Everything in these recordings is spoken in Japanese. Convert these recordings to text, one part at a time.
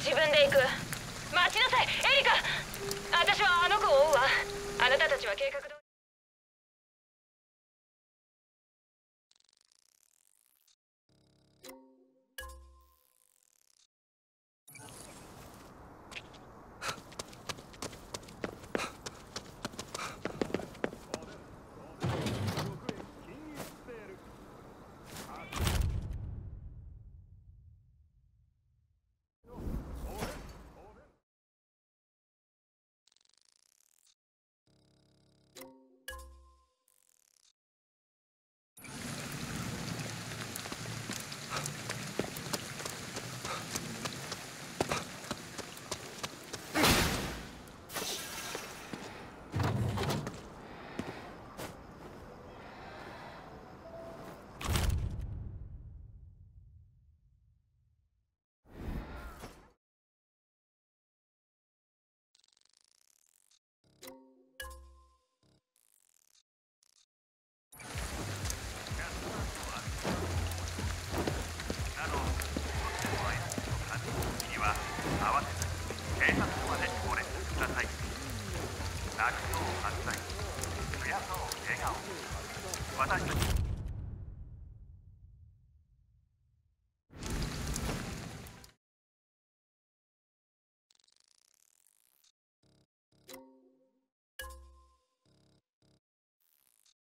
自分で行く。待ちなさいエリカ。私はあの子を追うわ。あなたたちは計画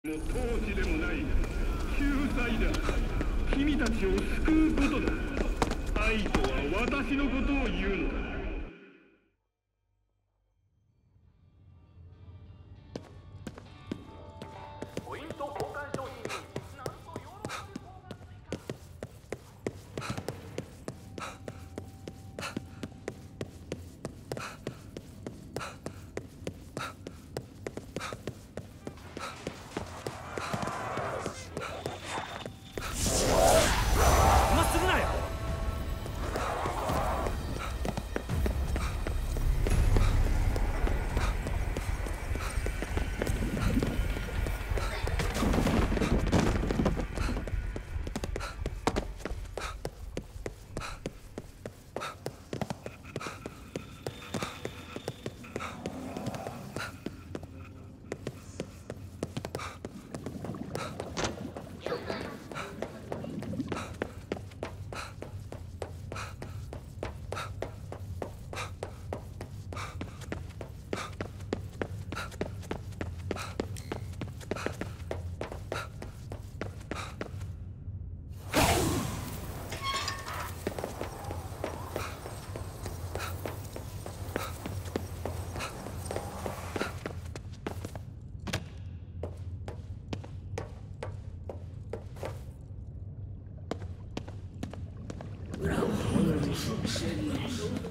もう当時でもない救済だ。君たちを救うことだ。愛とは私のことを言うのだ。shit,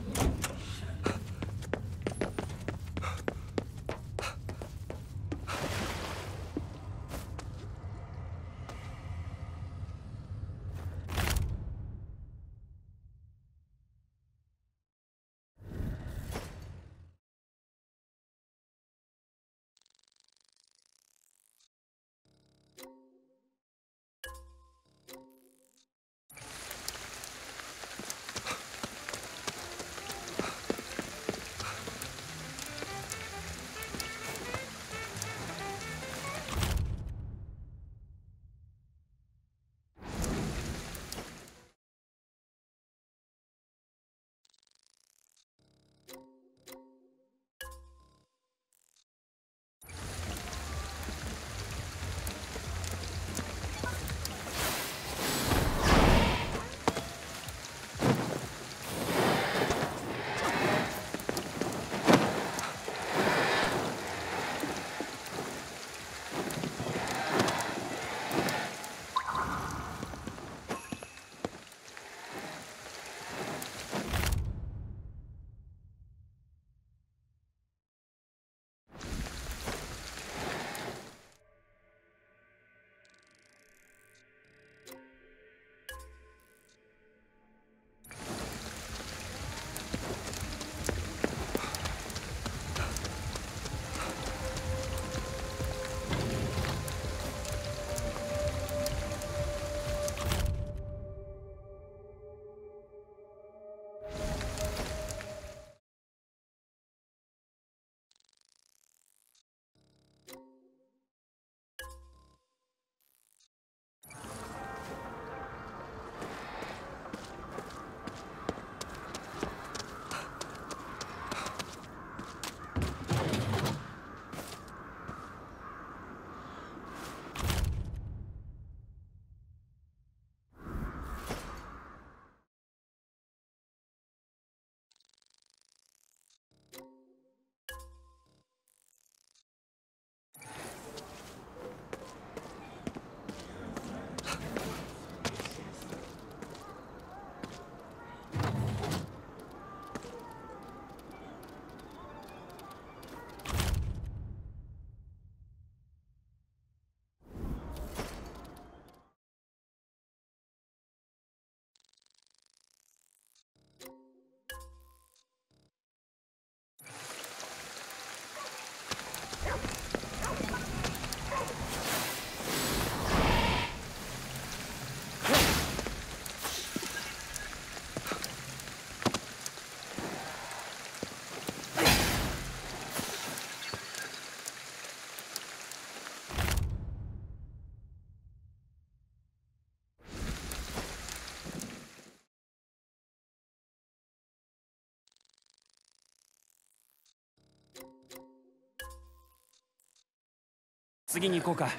次に行こうか。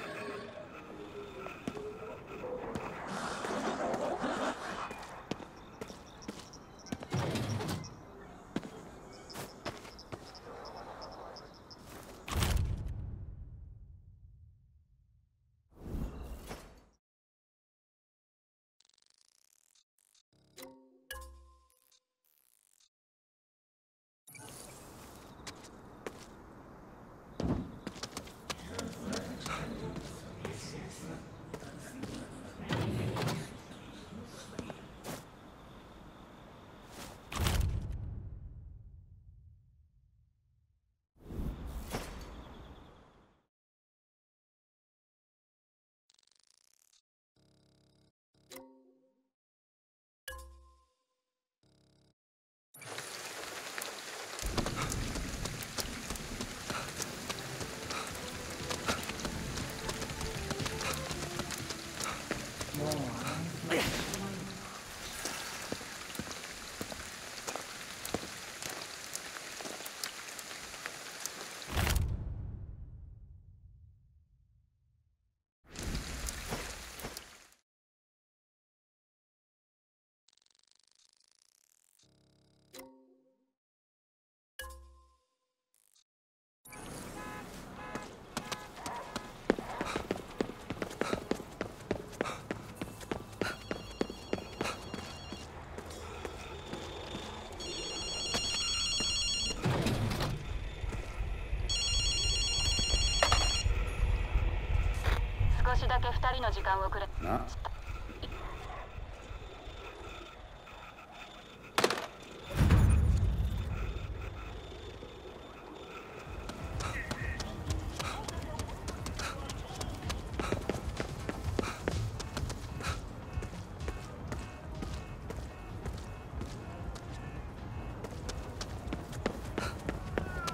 少しだけ二人の時間をくれ。な。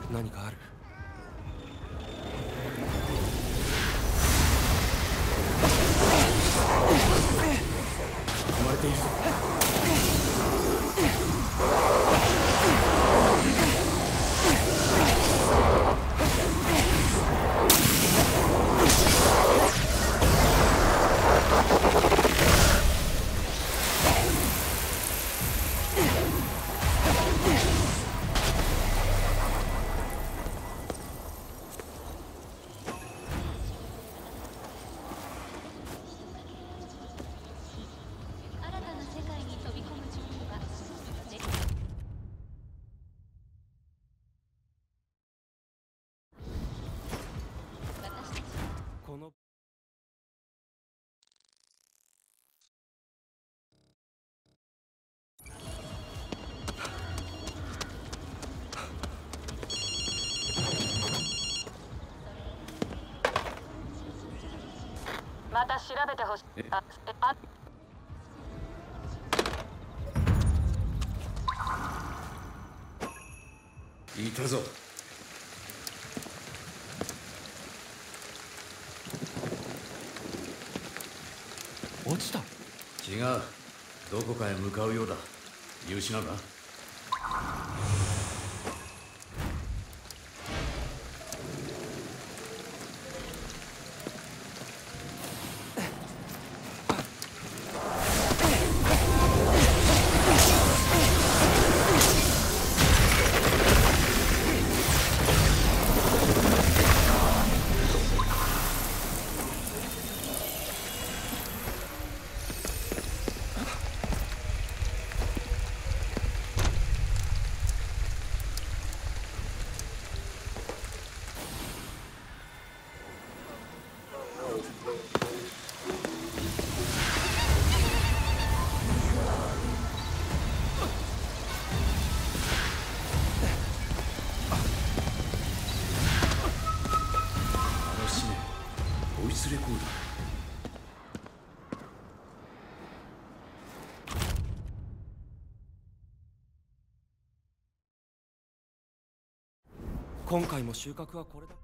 何かあるた調べてほしい。あえあいたぞ。落ちた。違う。どこかへ向かうようだ。見失うなあ今回も収穫はこれだ。